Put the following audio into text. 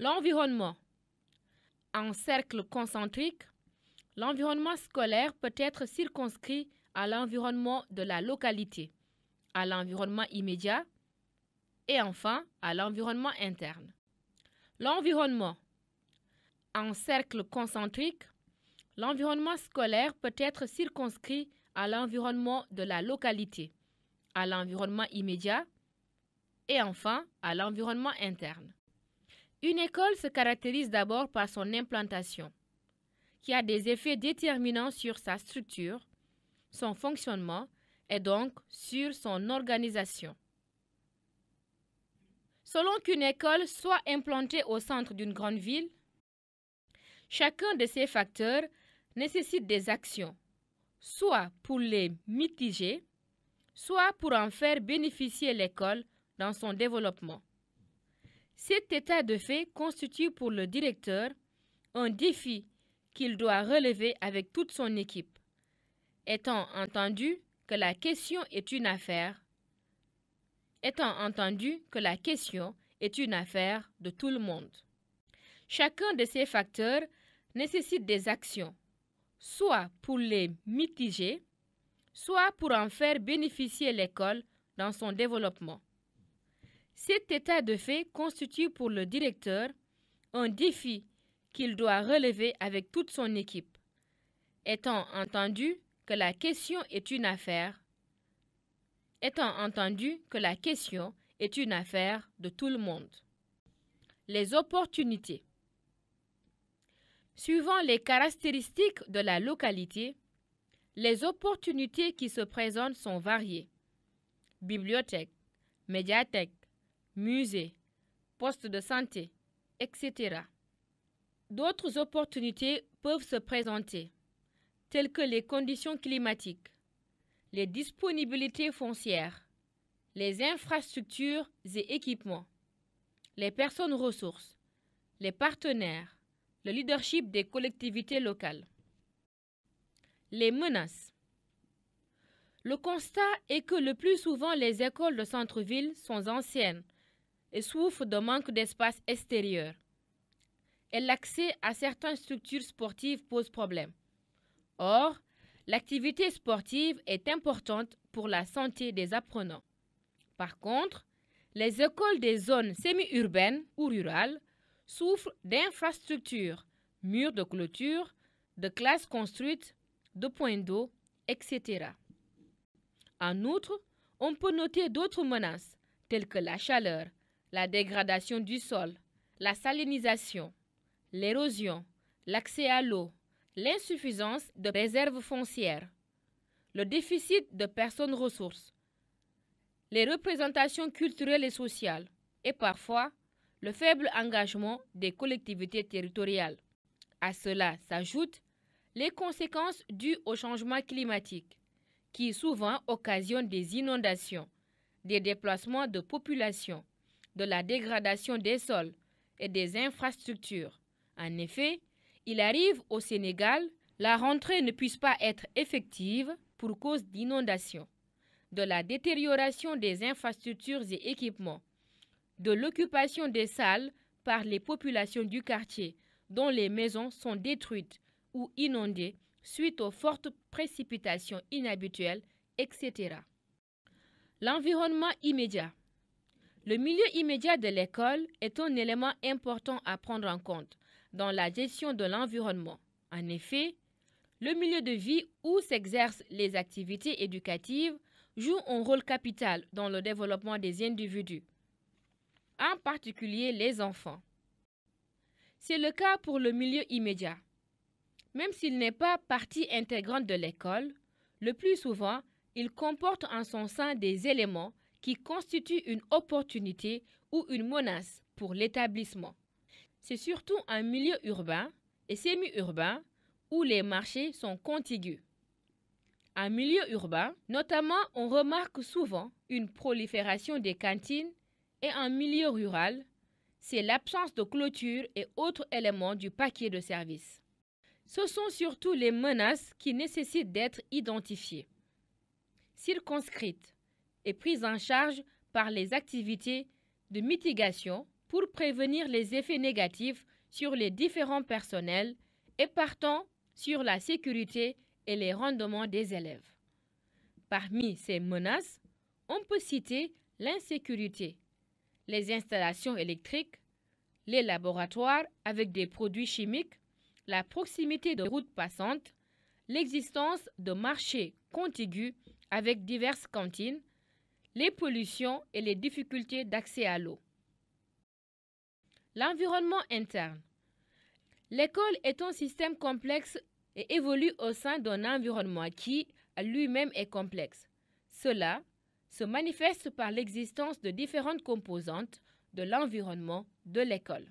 L'environnement. En cercle concentrique, l'environnement scolaire peut être circonscrit à l'environnement de la localité, à l'environnement immédiat et enfin à l'environnement interne. L'environnement. En cercle concentrique, l'environnement scolaire peut être circonscrit à l'environnement de la localité, à l'environnement immédiat et enfin à l'environnement interne. Une école se caractérise d'abord par son implantation, qui a des effets déterminants sur sa structure, son fonctionnement et donc sur son organisation. Selon qu'une école soit implantée au centre d'une grande ville, chacun de ces facteurs nécessite des actions, soit pour les mitiger, soit pour en faire bénéficier l'école dans son développement. Cet état de fait constitue pour le directeur un défi qu'il doit relever avec toute son équipe, étant entendu que la question est une affaire étant entendu que la question est une affaire de tout le monde. Chacun de ces facteurs nécessite des actions, soit pour les mitiger, soit pour en faire bénéficier l'école dans son développement. Cet état de fait constitue pour le directeur un défi qu'il doit relever avec toute son équipe, étant entendu que la question est une affaire, étant entendu que la question est une affaire de tout le monde. Les opportunités. Suivant les caractéristiques de la localité, les opportunités qui se présentent sont variées. Bibliothèque, médiathèque, musées, postes de santé, etc. D'autres opportunités peuvent se présenter, telles que les conditions climatiques, les disponibilités foncières, les infrastructures et équipements, les personnes ressources, les partenaires, le leadership des collectivités locales. Les menaces. Le constat est que le plus souvent les écoles de centre-ville sont anciennes et souffre d'un manque d'espace extérieur. Et l'accès à certaines structures sportives pose problème. Or, l'activité sportive est importante pour la santé des apprenants. Par contre, les écoles des zones semi-urbaines ou rurales souffrent d'infrastructures, murs de clôture, de classes construites, de points d'eau, etc. En outre, on peut noter d'autres menaces, telles que la chaleur, la dégradation du sol, la salinisation, l'érosion, l'accès à l'eau, l'insuffisance de réserves foncières, le déficit de personnes ressources, les représentations culturelles et sociales et parfois le faible engagement des collectivités territoriales. À cela s'ajoutent les conséquences dues au changement climatique, qui souvent occasionnent des inondations, des déplacements de population, de la dégradation des sols et des infrastructures. En effet, il arrive au Sénégal, la rentrée ne puisse pas être effective pour cause d'inondations, de la détérioration des infrastructures et équipements, de l'occupation des salles par les populations du quartier dont les maisons sont détruites ou inondées suite aux fortes précipitations inhabituelles, etc. L'environnement immédiat. Le milieu immédiat de l'école est un élément important à prendre en compte dans la gestion de l'environnement. En effet, le milieu de vie où s'exercent les activités éducatives joue un rôle capital dans le développement des individus, en particulier les enfants. C'est le cas pour le milieu immédiat. Même s'il n'est pas partie intégrante de l'école, le plus souvent, il comporte en son sein des éléments qui constitue une opportunité ou une menace pour l'établissement. C'est surtout un milieu urbain et semi-urbain où les marchés sont contigus. En milieu urbain, notamment, on remarque souvent une prolifération des cantines et en milieu rural, c'est l'absence de clôture et autres éléments du paquet de services. Ce sont surtout les menaces qui nécessitent d'être identifiées, circonscrites, est prise en charge par les activités de mitigation pour prévenir les effets négatifs sur les différents personnels et partant sur la sécurité et les rendements des élèves. Parmi ces menaces, on peut citer l'insécurité, les installations électriques, les laboratoires avec des produits chimiques, la proximité de routes passantes, l'existence de marchés contigus avec diverses cantines, les pollutions et les difficultés d'accès à l'eau. L'environnement interne. L'école est un système complexe et évolue au sein d'un environnement qui, lui-même, est complexe. Cela se manifeste par l'existence de différentes composantes de l'environnement de l'école.